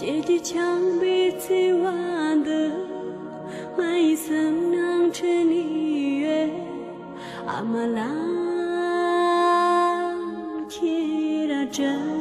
阶姐唱被子娃的，满衣生囊成里月，阿妈拉起了针。